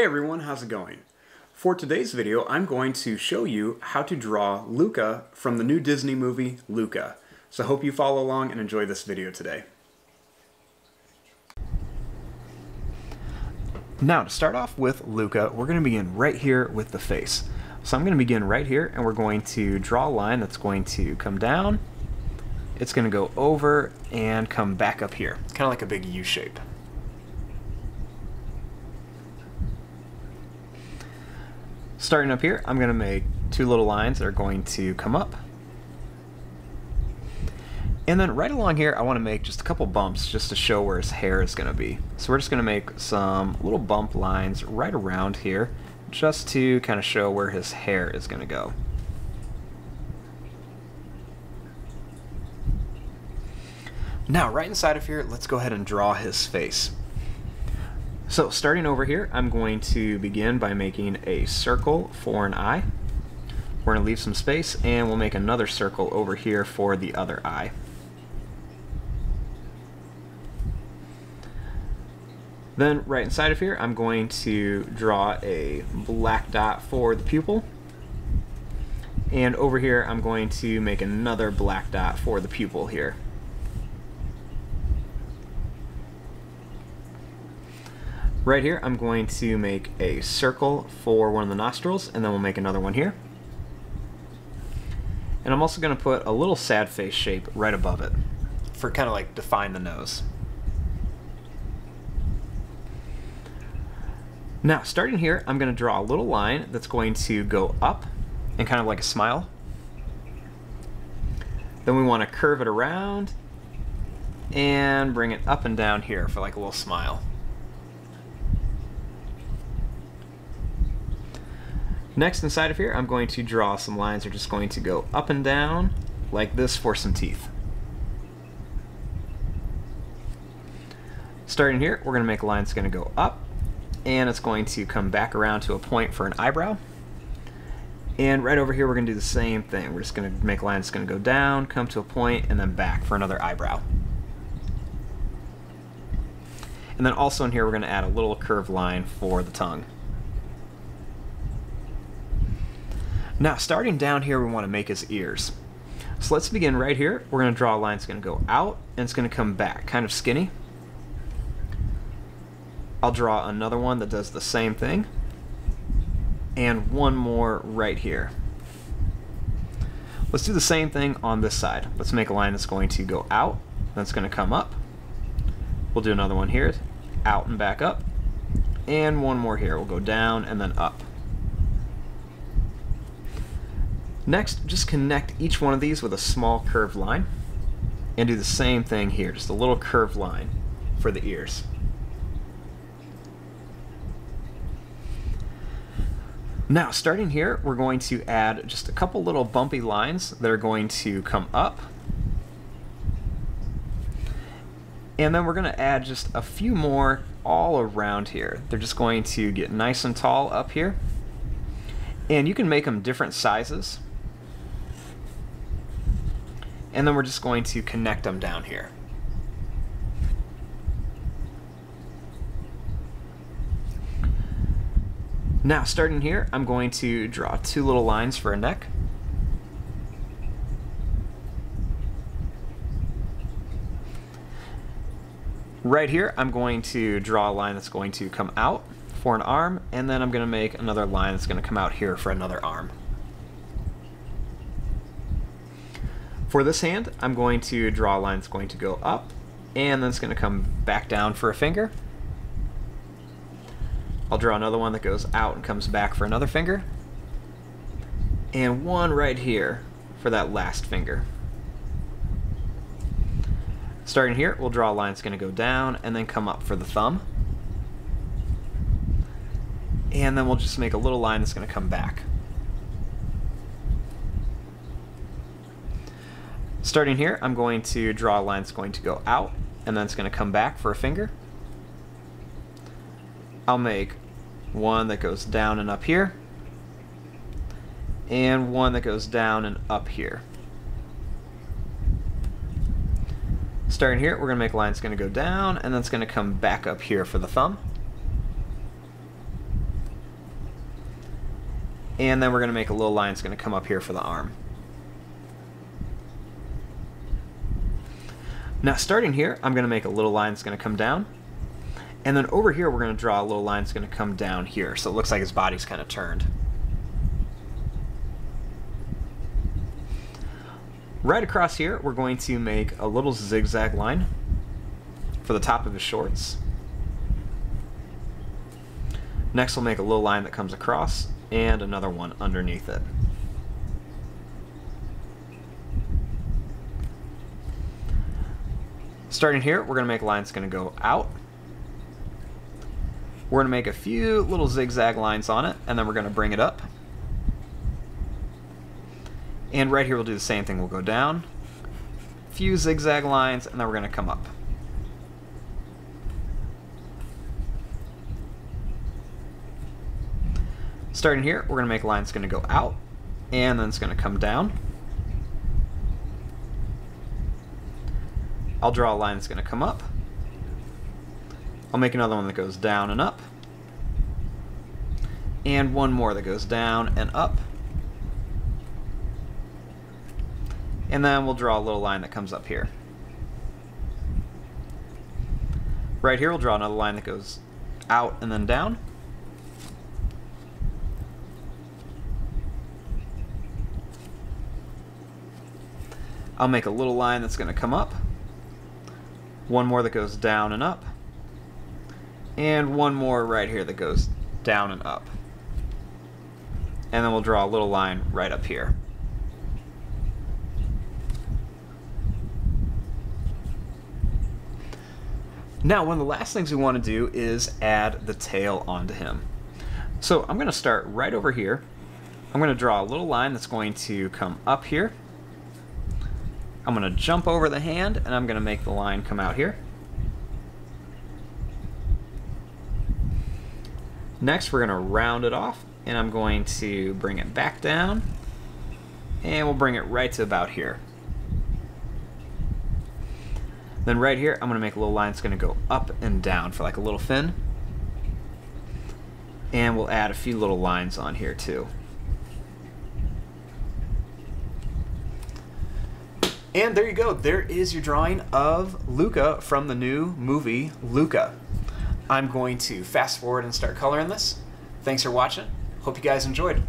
Hey everyone, how's it going? For today's video, I'm going to show you how to draw Luca from the new Disney movie, Luca. So I hope you follow along and enjoy this video today. Now, to start off with Luca, we're going to begin right here with the face. So I'm going to begin right here, and we're going to draw a line that's going to come down, it's going to go over, and come back up here. Kind of like a big U shape. Starting up here, I'm going to make two little lines that are going to come up. And then right along here, I want to make just a couple bumps just to show where his hair is going to be. So we're just going to make some little bump lines right around here just to kind of show where his hair is going to go. Now, right inside of here, let's go ahead and draw his face. So starting over here, I'm going to begin by making a circle for an eye. We're going to leave some space and we'll make another circle over here for the other eye. Then right inside of here, I'm going to draw a black dot for the pupil. And over here, I'm going to make another black dot for the pupil here. Right here, I'm going to make a circle for one of the nostrils, and then we'll make another one here. And I'm also going to put a little sad face shape right above it for kind of like define the nose. Now, starting here, I'm going to draw a little line that's going to go up and kind of like a smile. Then we want to curve it around and bring it up and down here for like a little smile. Next, inside of here, I'm going to draw some lines that are just going to go up and down like this for some teeth. Starting here, we're going to make a line that's going to go up, and it's going to come back around to a point for an eyebrow. And right over here, we're going to do the same thing. We're just going to make a line that's going to go down, come to a point, and then back for another eyebrow. And then also in here, we're going to add a little curved line for the tongue. Now, starting down here, we want to make his ears. So let's begin right here. We're going to draw a line that's going to go out, and it's going to come back, kind of skinny. I'll draw another one that does the same thing. And one more right here. Let's do the same thing on this side. Let's make a line that's going to go out, that's going to come up. We'll do another one here, out and back up. And one more here. We'll go down and then up. Next, just connect each one of these with a small curved line and do the same thing here, just a little curved line for the ears. Now, starting here, we're going to add just a couple little bumpy lines that are going to come up. And then we're going to add just a few more all around here. They're just going to get nice and tall up here. And you can make them different sizes and then we're just going to connect them down here. Now, starting here, I'm going to draw two little lines for a neck. Right here, I'm going to draw a line that's going to come out for an arm, and then I'm going to make another line that's going to come out here for another arm. For this hand, I'm going to draw a line that's going to go up, and then it's going to come back down for a finger. I'll draw another one that goes out and comes back for another finger. And one right here for that last finger. Starting here, we'll draw a line that's going to go down and then come up for the thumb. And then we'll just make a little line that's going to come back. Starting here, I'm going to draw a line that's going to go out, and then it's going to come back for a finger. I'll make one that goes down and up here, and one that goes down and up here. Starting here, we're going to make a line that's going to go down, and then it's going to come back up here for the thumb. And then we're going to make a little line that's going to come up here for the arm. Now starting here, I'm going to make a little line that's going to come down. And then over here, we're going to draw a little line that's going to come down here. So it looks like his body's kind of turned. Right across here, we're going to make a little zigzag line for the top of his shorts. Next, we'll make a little line that comes across and another one underneath it. Starting here, we're going to make a line that's going to go out. We're going to make a few little zigzag lines on it, and then we're going to bring it up. And right here we'll do the same thing. We'll go down, a few zigzag lines, and then we're going to come up. Starting here, we're going to make a line that's going to go out, and then it's going to come down. I'll draw a line that's going to come up. I'll make another one that goes down and up. And one more that goes down and up. And then we'll draw a little line that comes up here. Right here, we'll draw another line that goes out and then down. I'll make a little line that's going to come up. One more that goes down and up. And one more right here that goes down and up. And then we'll draw a little line right up here. Now, one of the last things we want to do is add the tail onto him. So I'm going to start right over here. I'm going to draw a little line that's going to come up here. I'm going to jump over the hand and I'm going to make the line come out here. Next, we're going to round it off and I'm going to bring it back down and we'll bring it right to about here. Then right here, I'm going to make a little line that's going to go up and down for like a little fin. And we'll add a few little lines on here too. And there you go. There is your drawing of Luca from the new movie Luca. I'm going to fast forward and start coloring this. Thanks for watching. Hope you guys enjoyed.